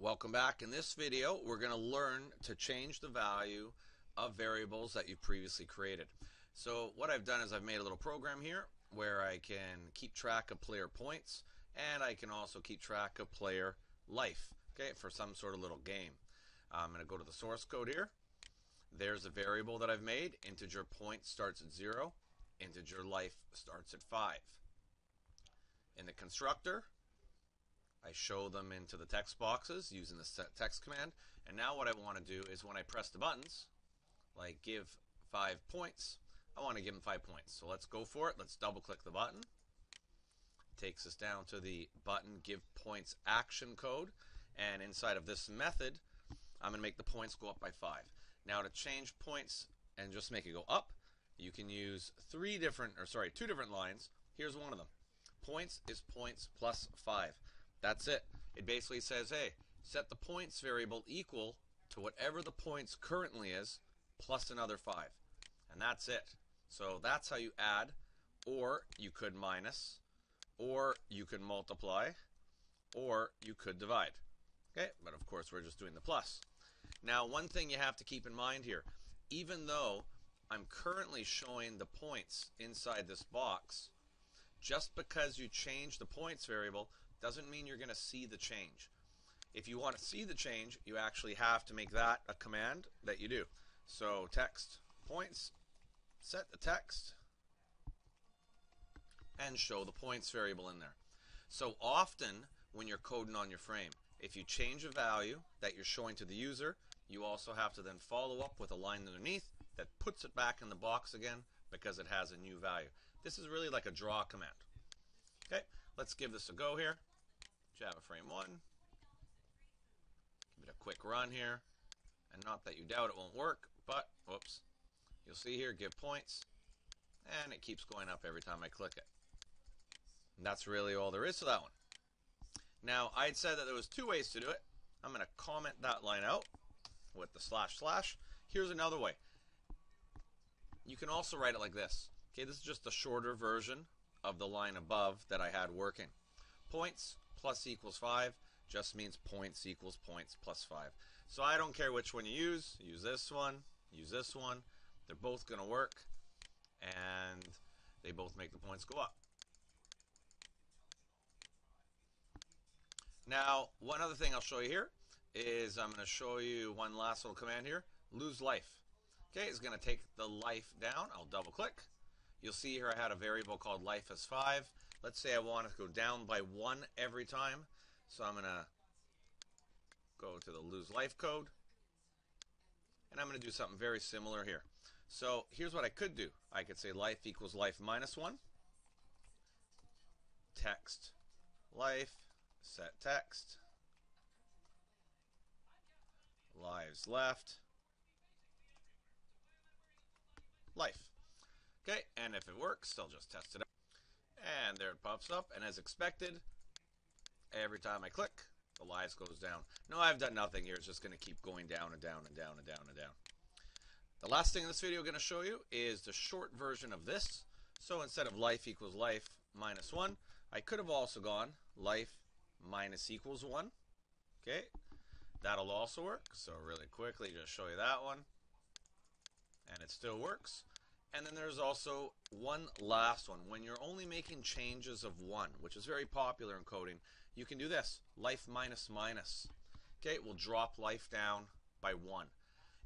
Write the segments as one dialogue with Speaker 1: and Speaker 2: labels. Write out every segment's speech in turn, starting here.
Speaker 1: Welcome back. In this video, we're going to learn to change the value of variables that you previously created. So what I've done is I've made a little program here where I can keep track of player points and I can also keep track of player life okay, for some sort of little game. I'm going to go to the source code here. There's a variable that I've made. Integer point starts at 0. Integer life starts at 5. In the constructor, I show them into the text boxes using the text command. And now what I want to do is when I press the buttons, like give five points, I want to give them five points. So let's go for it. Let's double click the button. Takes us down to the button give points action code. And inside of this method, I'm going to make the points go up by five. Now to change points and just make it go up, you can use three different, or sorry, two different lines. Here's one of them. Points is points plus five. That's it. It basically says, hey, set the points variable equal to whatever the points currently is plus another 5. And that's it. So that's how you add, or you could minus, or you could multiply, or you could divide. Okay, but of course we're just doing the plus. Now one thing you have to keep in mind here, even though I'm currently showing the points inside this box, just because you change the points variable doesn't mean you're going to see the change. If you want to see the change, you actually have to make that a command that you do. So text points, set the text, and show the points variable in there. So often when you're coding on your frame, if you change a value that you're showing to the user, you also have to then follow up with a line underneath that puts it back in the box again because it has a new value. This is really like a draw command. Okay, let's give this a go here. Java Frame 1. Give it a quick run here. And not that you doubt it won't work, but, whoops, you'll see here, give points, and it keeps going up every time I click it. And that's really all there is to that one. Now, I had said that there was two ways to do it. I'm going to comment that line out with the slash slash. Here's another way. You can also write it like this. Okay, this is just a shorter version of the line above that I had working. Points plus equals 5 just means points equals points plus 5. So I don't care which one you use. Use this one, use this one. They're both going to work, and they both make the points go up. Now, one other thing I'll show you here is I'm going to show you one last little command here. Lose life. Okay, it's going to take the life down. I'll double click. You'll see here I had a variable called life as 5. Let's say I want to go down by 1 every time. So I'm going to go to the lose life code. And I'm going to do something very similar here. So here's what I could do. I could say life equals life minus 1. Text life, set text. Lives left. Life. Okay, and if it works, I'll just test it out. And there it pops up, and as expected, every time I click, the lives goes down. No, I've done nothing here. It's just going to keep going down and down and down and down and down. The last thing in this video I'm going to show you is the short version of this. So instead of life equals life minus 1, I could have also gone life minus equals 1. Okay, that'll also work. So really quickly, just show you that one. And it still works. And then there's also one last one. When you're only making changes of one, which is very popular in coding, you can do this. Life minus minus. Okay, it will drop life down by one.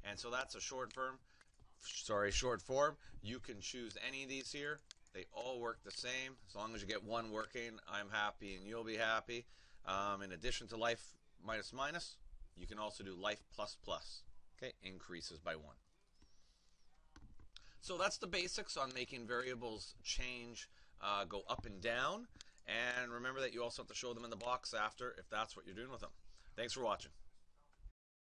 Speaker 1: And so that's a short form. Sorry, short form. You can choose any of these here. They all work the same. As long as you get one working, I'm happy and you'll be happy. Um, in addition to life minus minus, you can also do life plus plus. Okay, increases by one. So that's the basics on making variables change, uh, go up and down. And remember that you also have to show them in the box after if that's what you're doing with them. Thanks for watching.